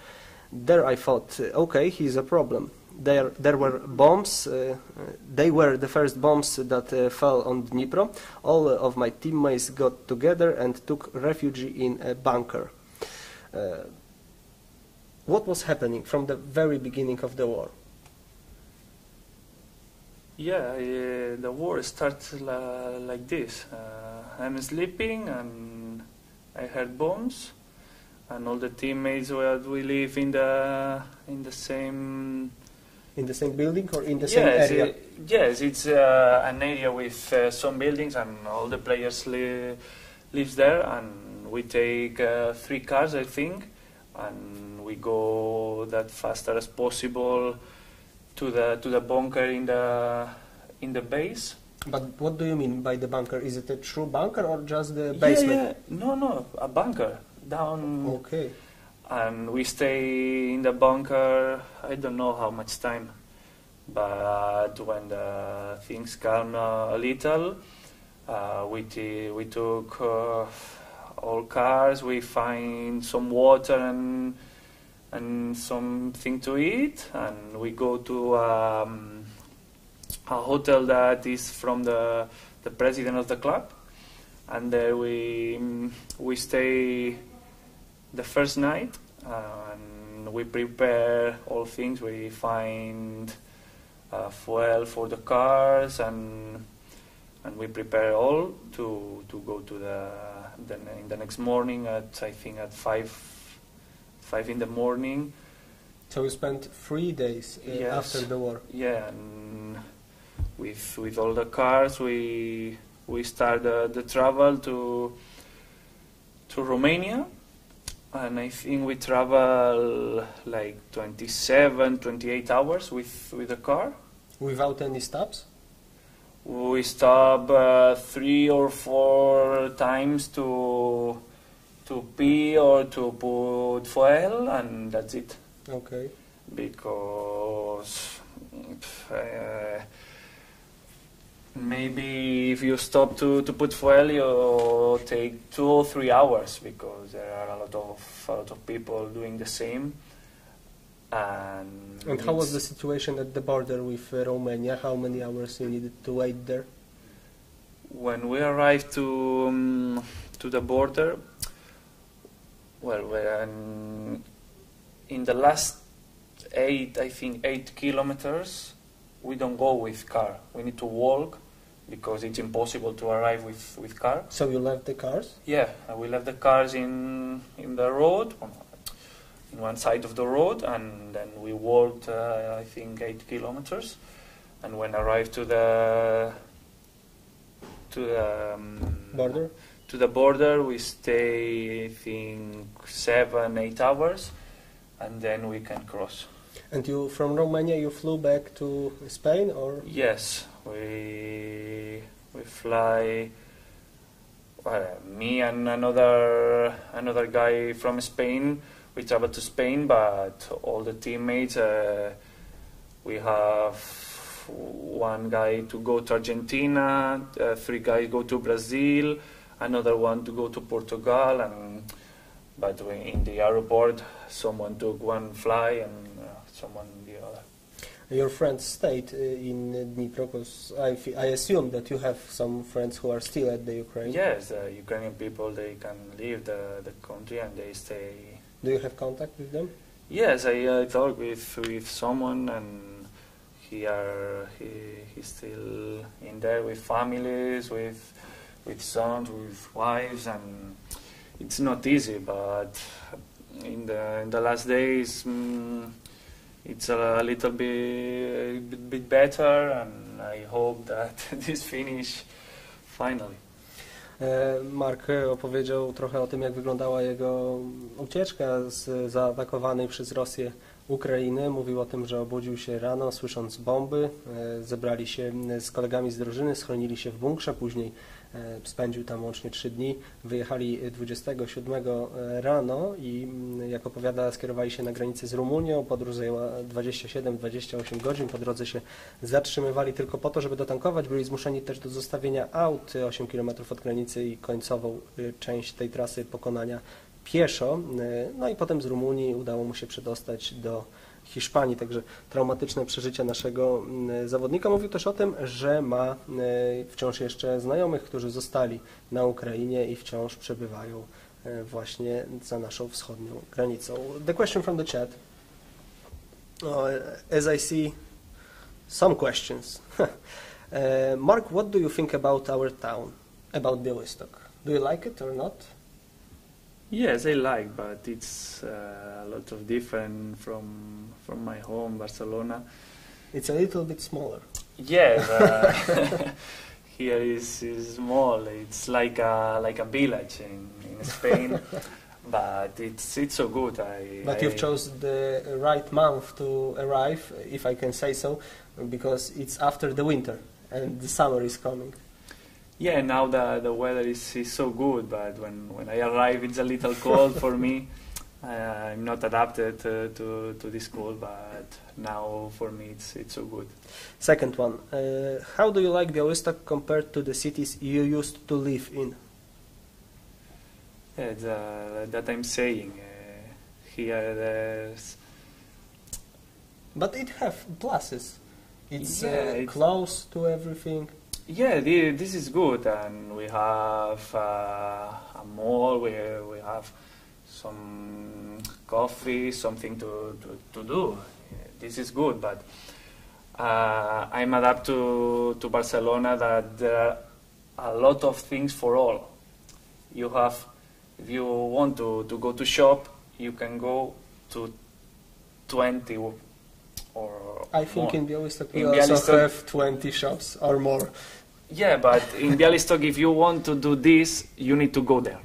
[SPEAKER 1] There I thought, okay, here's a problem. There, there were bombs. Uh, uh, they were the first bombs that uh, fell on Dnipro. All of my teammates got together and took refuge in a bunker. What was happening from the very beginning of the war?
[SPEAKER 2] Yeah, uh, the war starts la- like this. Uh, I'm sleeping and I heard bombs, and all the teammates where we live in the in the same
[SPEAKER 1] In the same building or in the same
[SPEAKER 2] yes,
[SPEAKER 1] area?
[SPEAKER 2] uh, yes, it's uh, an area with uh, some buildings, and all the players li- lives there. And we take uh, three cars, I think, and we go that faster as possible to the to the bunker in the in the base.
[SPEAKER 1] But what do you mean by the bunker? Is it a true bunker or just the
[SPEAKER 2] Yeah,
[SPEAKER 1] basement?
[SPEAKER 2] yeah. No, no, a bunker down
[SPEAKER 1] Okay.
[SPEAKER 2] And we stay in the bunker i don't know how much time but when the things calm a little uh, we, t- we took uh, all cars we find some water and and something to eat and we go to um, a hotel that is from the the president of the club. And we we stay the first night and we prepare all things we find uh, fuel for the cars and and we prepare all to to go to the, the in the next morning at I think at five five in the morning
[SPEAKER 1] So we spent three days uh,
[SPEAKER 2] Yes.
[SPEAKER 1] after the war.
[SPEAKER 2] yeah and with with all the cars we we start the, the travel to to Romania and I think we travel like 27 28 hours with with the car
[SPEAKER 1] Without any stops?
[SPEAKER 2] we stop uh, three or four times to to pee or to put fuel and that's it
[SPEAKER 1] Okay.
[SPEAKER 2] because uh, maybe if you stop to, to put fuel you take two or three hours because there are a lot of a lot of people doing the same and
[SPEAKER 1] And how was the situation at the border with uh, Romania? How many hours you needed to wait there?
[SPEAKER 2] when we arrived to um, to the border, well, when in the last eight, I think eight kilometers, we don't go with car. We need to walk because it's impossible to arrive with with car.
[SPEAKER 1] So you left the cars?
[SPEAKER 2] Yeah, uh, we left the cars in in the road, in one side of the road, and then we walked, uh, I think, eight kilometers. And when arrived to the to the um,
[SPEAKER 1] Border?
[SPEAKER 2] to the border, we stay, I think, seven, eight hours, and then we can cross.
[SPEAKER 1] And you from Romania you flew back to Spain or
[SPEAKER 2] Yes, we we fly. Me and another another guy from Spain. We travel to Spain, but all the teammates. Uh, we have one guy to go to Argentina, uh, three guys go to Brazil, another one to go to Portugal, and but we, in the airport, someone took one fly and uh, someone.
[SPEAKER 1] Your friends stayed uh, in Dnipro? Because I, f- I assume that you have some friends who are still at the Ukraine.
[SPEAKER 2] Yes, the Ukrainian people they can leave the, the country and they stay.
[SPEAKER 1] Do you have contact with them?
[SPEAKER 2] Yes, I uh, talked with with someone and he are he he's still in there with families, with with sons, with wives, and it's not easy. But in the in the last days, mm, it's a little bit, bit bit better, and I hope that this finish finally.
[SPEAKER 1] E, Mark opowiedział trochę o tym, jak wyglądała jego ucieczka z zaatakowanej przez Rosję Ukrainy. Mówił o tym, że obudził się rano słysząc bomby, e, zebrali się z kolegami z drużyny, schronili się w bunkrze, później spędził tam łącznie trzy dni. Wyjechali 27 rano i mm, jak opowiada skierowali się na granicę z Rumunią. Podróż zajęła 27-28 godzin. Po drodze się zatrzymywali tylko po to, żeby dotankować. Byli zmuszeni też do zostawienia aut 8 km od granicy i końcową y, część tej trasy pokonania pieszo. Y, No i potem z Rumunii udało mu się przedostać do Hiszpanii, także traumatyczne przeżycia naszego y, zawodnika. Mówił też o tym, że ma y, wciąż jeszcze znajomych, którzy zostali na Ukrainie i wciąż przebywają y, właśnie za naszą wschodnią granicą. The question from the chat. As I see some questions. Uh, Mark, what do you think about our town, about Białystok? Do you like it or not?
[SPEAKER 2] Yes, I like, but it's uh, a lot of different from from my home, Barcelona.
[SPEAKER 1] It's a little bit smaller.
[SPEAKER 2] Yes, uh, here is, is small. It's like a like a village in, in Spain, but it's it's so good. I
[SPEAKER 1] But
[SPEAKER 2] I,
[SPEAKER 1] you've chosen the right month to arrive, if I can say so, because it's after the winter and the summer is coming.
[SPEAKER 2] Yeah, now the the weather is, is so good, but when when I arrive, it's a little cold for me. Uh, I'm not adapted to, to to this school, but now for me it's it's so good.
[SPEAKER 1] Second one, uh, how do you like Białystok compared to the cities you used to live in?
[SPEAKER 2] Yeah, uh, that I'm saying uh, here there's
[SPEAKER 1] But it have pluses. It's
[SPEAKER 2] Yeah,
[SPEAKER 1] uh,
[SPEAKER 2] it's-
[SPEAKER 1] close to everything.
[SPEAKER 2] Yeah, the, this is good, and we have uh, a mall. We we have some coffee, something to to, to do. This is good, but uh, I'm adapt to to Barcelona that there are a lot of things for all. You have, if you want to, to go to shop, you can go to twenty or. or
[SPEAKER 1] I think
[SPEAKER 2] more.
[SPEAKER 1] in Białystok we
[SPEAKER 2] In
[SPEAKER 1] also
[SPEAKER 2] Białystok-
[SPEAKER 1] have 20 shops or more.
[SPEAKER 2] Yeah, but in Bialystok, if you want to do this, you need to go there.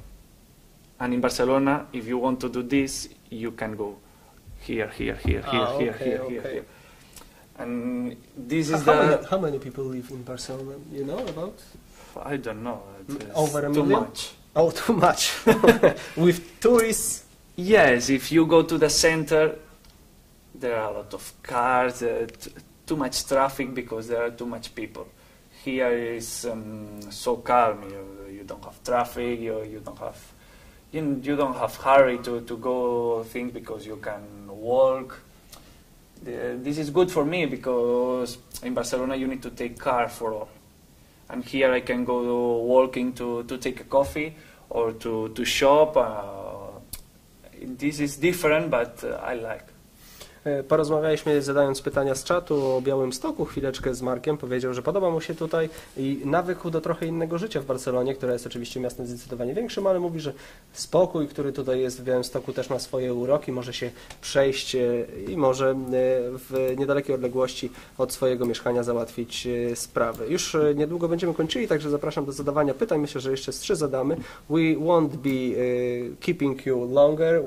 [SPEAKER 2] And in Barcelona, if you want to do this, you can go here, here, here, here,
[SPEAKER 1] Ah,
[SPEAKER 2] here,
[SPEAKER 1] okay,
[SPEAKER 2] here,
[SPEAKER 1] okay.
[SPEAKER 2] here, here. And this is
[SPEAKER 1] how many,
[SPEAKER 2] the
[SPEAKER 1] how many people live in Barcelona? You know about?
[SPEAKER 2] I don't know.
[SPEAKER 1] Mm,
[SPEAKER 2] It's
[SPEAKER 1] over a
[SPEAKER 2] too
[SPEAKER 1] million?
[SPEAKER 2] much.
[SPEAKER 1] Oh, too much. With tourists.
[SPEAKER 2] Yes, if you go to the center, there are a lot of cars, uh, t- too much traffic because there are too much people. Here is um, so calm. You, you don't have traffic. You, you don't have you, you don't have hurry to, to go things because you can walk. The, this is good for me because in Barcelona you need to take car for all. and here I can go walking to, to take a coffee or to, to shop. Uh, this is different, but uh, I like.
[SPEAKER 1] E, Porozmawialiśmy zadając pytania z czatu o Białym Stoku chwileczkę z Markiem. Powiedział, że podoba mu się tutaj i nawykł do trochę innego życia w Barcelonie, które jest oczywiście miastem zdecydowanie większym, ale mówi, że spokój, który tutaj jest w Białym Stoku też ma swoje uroki, może się przejść e, i może e, w niedalekiej odległości od swojego mieszkania załatwić sprawy. Już niedługo będziemy kończyli, także zapraszam do zadawania pytań. Myślę, że jeszcze z trzy zadamy. We won't be keeping you longer.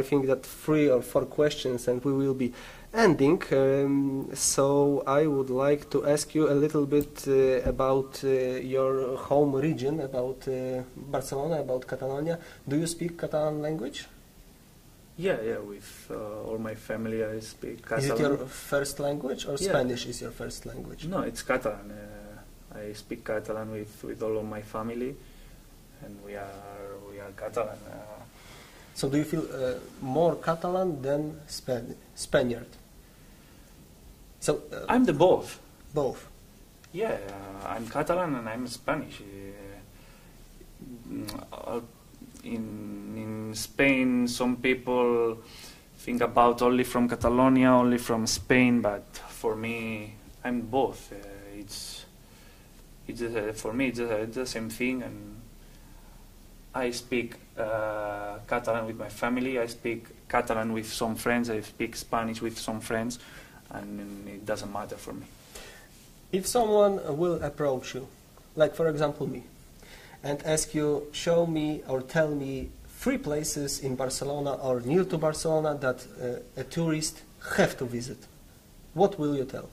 [SPEAKER 1] I think that three or four questions and we will be ending. Um, so I would like to ask you a little bit uh, about uh, your home region, about uh, Barcelona, about Catalonia. Do you speak Catalan language?
[SPEAKER 2] Yeah, yeah, with uh, all my family I speak
[SPEAKER 1] Is it your first language or
[SPEAKER 2] Yeah.
[SPEAKER 1] Spanish is your first language?
[SPEAKER 2] No, it's Catalan. Uh, I speak Catalan with, with all of my family, and we are we are Catalan. Uh,
[SPEAKER 1] So do you feel uh, more Catalan than Span- Spaniard? So uh,
[SPEAKER 2] I'm the both.
[SPEAKER 1] both.
[SPEAKER 2] Yeah, uh, I'm Catalan and I'm Spanish. Uh, in in Spain, some people think about only from Catalonia, only from Spain, but for me, I'm both. Uh, it's it's uh, for me it's, uh, it's the same thing, and I speak uh, Catalan with my family. I speak Catalan with some friends. I speak Spanish with some friends, and it doesn't matter for me.
[SPEAKER 1] If someone will approach you, like for example me, and ask you, show me or tell me three places in Barcelona or near to Barcelona that uh, a tourist have to visit, what will you tell?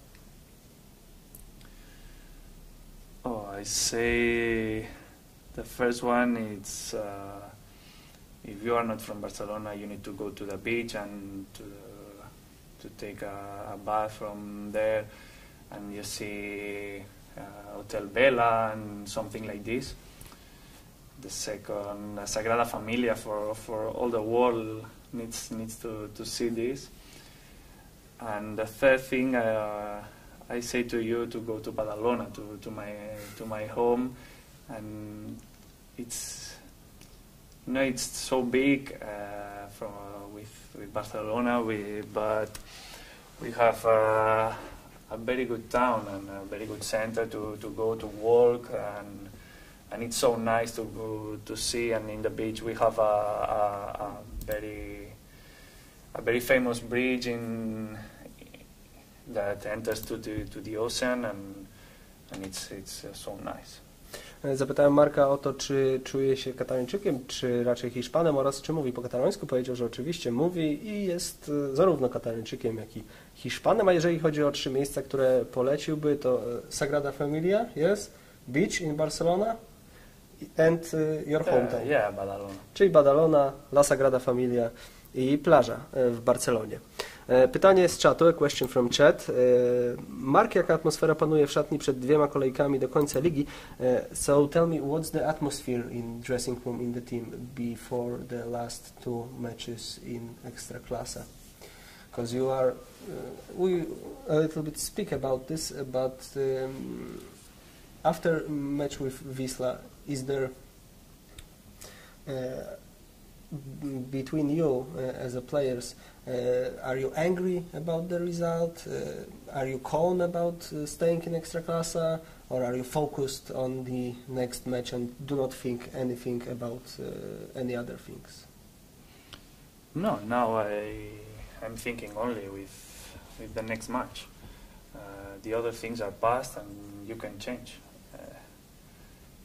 [SPEAKER 2] Oh, I say the first one is uh, if you are not from Barcelona, you need to go to the beach and to to take a, a bath from there, and you see uh, Hotel Vela and something like this. The second, the Sagrada Familia for, for all the world needs needs to, to see this. And the third thing, uh, I say to you to go to Badalona, to, to my to my home, and it's you know it's so big uh, from with with Barcelona, we but we have uh, a very good town and a very good center to, to go to work and and it's so nice to go to see and in the beach we have a, a, a very a very famous bridge in that enters to the to the ocean and and it's it's uh, so nice.
[SPEAKER 1] E, Zapytałem Marka o to, czy czuje się katalończykiem, czy raczej Hiszpanem oraz czy mówi po katalońsku. Powiedział, że oczywiście mówi i jest e, zarówno katalończykiem, jak i Hiszpanem. A jeżeli chodzi o trzy miejsca, które poleciłby, to e, Sagrada Familia, yes, Beach in Barcelona and your hometown.
[SPEAKER 2] Uh, yeah, Badalona.
[SPEAKER 1] czyli Badalona, La Sagrada Familia i plaża w Barcelonie. E, Pytanie z czatu, question from chat. E, Mark, jaka atmosfera panuje w szatni przed dwiema kolejkami do końca ligi? E, So tell me, what's the atmosphere in dressing room in the team before the last two matches in Ekstraklasa? Because you are, uh, we a little bit speak about this, but um, after match with Wisla, is there uh, between you uh, as a players, uh, are you angry about the result? Uh, are you calm about uh, staying in Ekstraklasa? Or are you focused on the next match and do not think anything about any other things?
[SPEAKER 2] No, now I I'm thinking only with with the next match. Uh, the other things are past and you can change. Uh,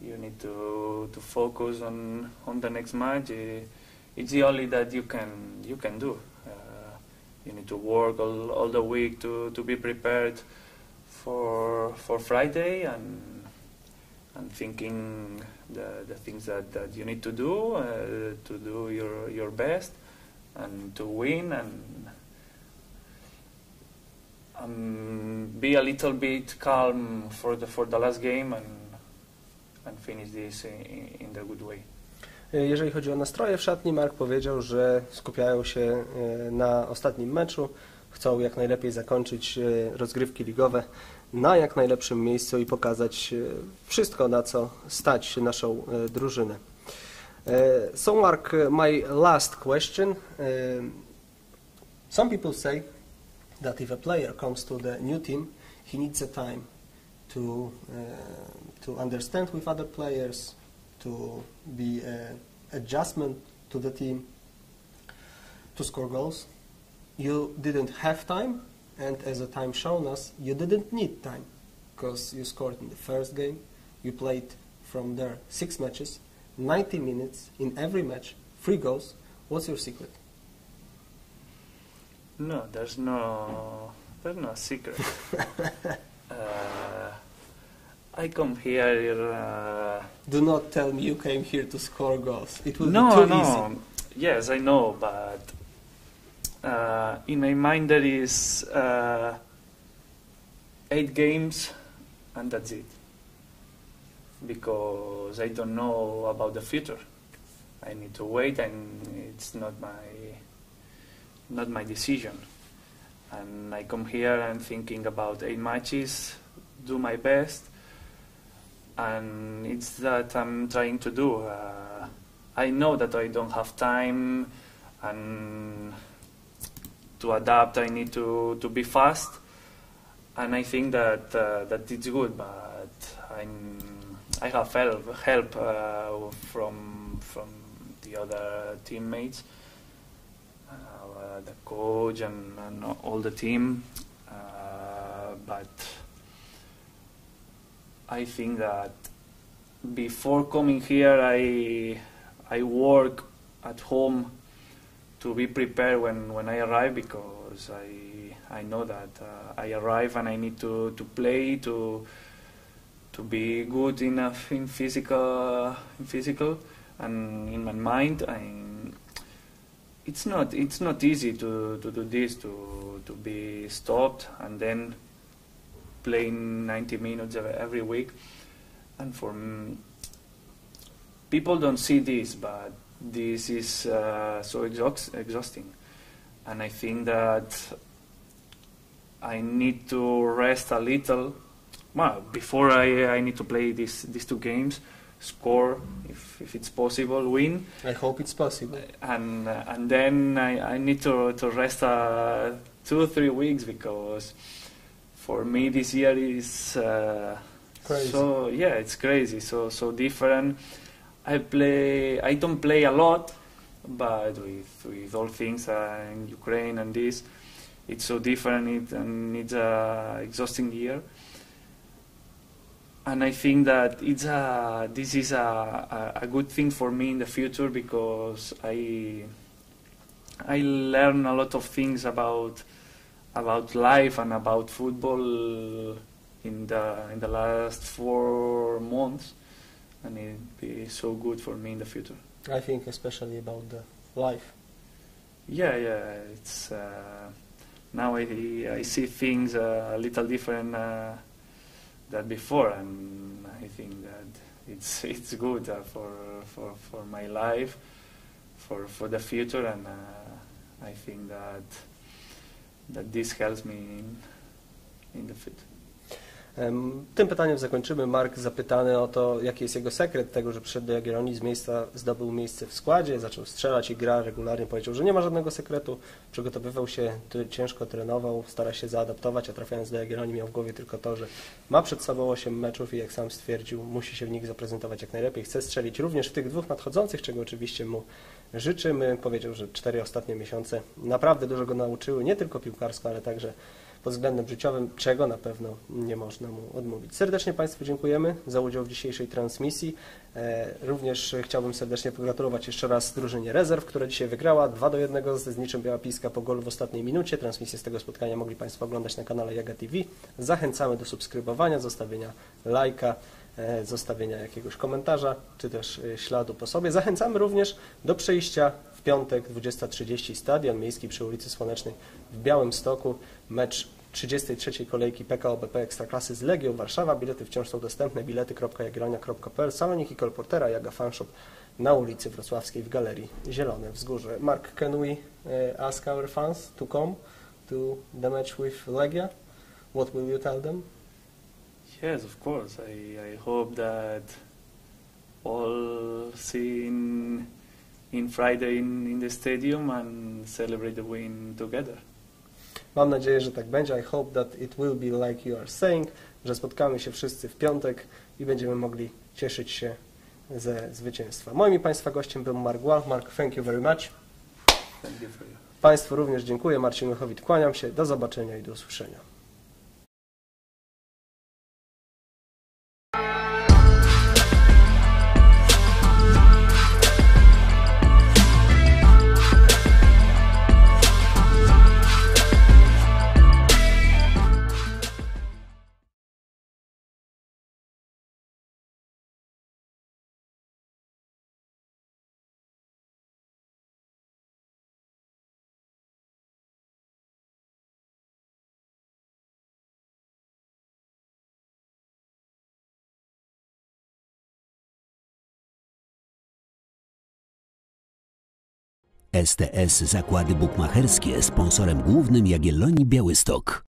[SPEAKER 2] you need to to focus on on the next match. Uh, it's the only that you can you can do. Uh, you need to work all, all the week to, to be prepared for for Friday and and thinking the, the things that, that you need to do uh, to do your your best and to win and um, be a little bit calm for the for the last game and and finish this in, in the good way.
[SPEAKER 1] E, Jeżeli chodzi o nastroje w szatni, Mark powiedział, że skupiają się e, na ostatnim meczu, chcą jak najlepiej zakończyć e, rozgrywki ligowe na jak najlepszym miejscu i pokazać wszystko, na co stać naszą drużynę. So Mark, my last question. Some people say that if a player comes to the new team, he needs a time to to understand with other players, to be uh, adjustment to the team, to score goals. You didn't have time, and as the time shown us, you didn't need time because you scored in the first game. You played from there six matches, 90 minutes in every match, three goals. What's your secret?
[SPEAKER 2] No, there's no, there's no secret. uh, I come here. Uh,
[SPEAKER 1] Do not tell me you came here to score goals. It will
[SPEAKER 2] no,
[SPEAKER 1] be too
[SPEAKER 2] no.
[SPEAKER 1] easy.
[SPEAKER 2] Yes, I know, but uh, in my mind there is uh, eight games, and that's it. Because I don't know about the future. I need to wait, and it's not my not my decision. And I come here and thinking about eight matches, do my best, and it's that I'm trying to do. Uh, I know that I don't have time, and to adapt, I need to, to be fast, and I think that uh, that it's good. But I'm, I have help help uh, from from the other teammates, uh, the coach, and, and all the team. Uh, but I think that before coming here, I I work at home to be prepared when, when I arrive because I I know that uh, I arrive and I need to, to play to to be good enough in physical in physical and in my mind. I, it's not it's not easy to, to do this to to be stopped and then playing 90 minutes every- week. And for m- people don't see this but this is uh, so exhaust- exhausting. And i think that i need to rest a little. Well before i, I need to play these, these two games score if, if it's possible win.
[SPEAKER 1] I hope it's possible.
[SPEAKER 2] and uh, and then I, I need to to rest uh, two three weeks because for me this year is uh,
[SPEAKER 1] Crazy.
[SPEAKER 2] so yeah it's crazy so so different. I play I don't play a lot, but with with all things uh, in Ukraine and this, it's so different it, and it's a exhausting year. And I think that it's a this is a, a, a good thing for me in the future because I I learn a lot of things about about life and about football in the in the last four months, and it be so good for me in the future.
[SPEAKER 1] I think especially about the life.
[SPEAKER 2] Yeah, yeah, it's uh, now I I see things uh, a little different uh, than before, and I think that it's it's good uh, for for for my life, for for the future, and uh, I think that that this helps me in in the.
[SPEAKER 1] Em, Tym pytaniem zakończymy. Mark zapytany o to, jaki jest jego sekret tego, że przyszedł do Jagiellonii z miejsca, zdobył miejsce w składzie, zaczął strzelać i gra regularnie. Powiedział, że nie ma żadnego sekretu. Przygotowywał się, ciężko trenował, stara się zaadaptować, a trafiając do Jagiellonii miał w głowie tylko to, że ma przed sobą 8 meczów i jak sam stwierdził, musi się w nich zaprezentować jak najlepiej. Chce strzelić również w tych dwóch nadchodzących, czego oczywiście mu życzymy. Powiedział, że cztery ostatnie miesiące naprawdę dużo go nauczyły, nie tylko piłkarsko, ale także pod względem życiowym, czego na pewno nie można mu odmówić. Serdecznie Państwu dziękujemy za udział w dzisiejszej transmisji. E, Również chciałbym serdecznie pogratulować jeszcze raz drużynie rezerw, która dzisiaj wygrała 2 do 1 z Zniczym Biała Piska po golu w ostatniej minucie. Transmisję z tego spotkania mogli Państwo oglądać na kanale Jaga TV. Zachęcamy do subskrybowania, zostawienia lajka, zostawienia jakiegoś komentarza, czy też e, śladu po sobie. Zachęcamy również do przyjścia w piątek 20.30 Stadion Miejski przy ulicy Słonecznej w Białymstoku. Mecz 33. kolejki PKO BP Ekstraklasy z Legią Warszawa. Bilety wciąż są dostępne. bilety.jagiellonia.pl Saloniki Kolportera, Jaga Fanshop na ulicy Wrocławskiej w Galerii Zielone Wzgórze. Mark, can we ask our fans to come to the match with Legia? What will you tell them?
[SPEAKER 2] Yes, of course. I, I hope that all see in, in Friday in, in the stadium and celebrate the win together.
[SPEAKER 1] Mam nadzieję, że tak będzie. I hope that it will be like you are saying, że spotkamy się wszyscy w piątek i będziemy mogli cieszyć się ze zwycięstwa. Moim i Państwa gościem był Mark Wall. Mark, thank you very much.
[SPEAKER 2] Thank you.
[SPEAKER 1] Państwu również dziękuję. Marcin Łychowit, kłaniam się. Do zobaczenia i do usłyszenia.
[SPEAKER 3] STS Zakłady Bukmacherskie sponsorem głównym Jagiellonii Białystok.